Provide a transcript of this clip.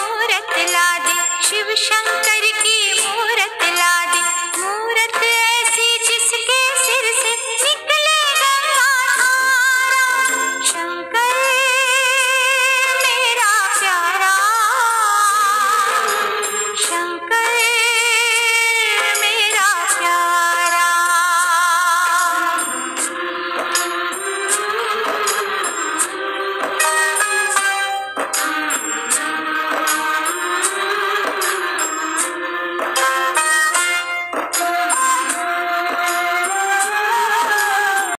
मूरत ला दे शिव शंकर की मूरत ला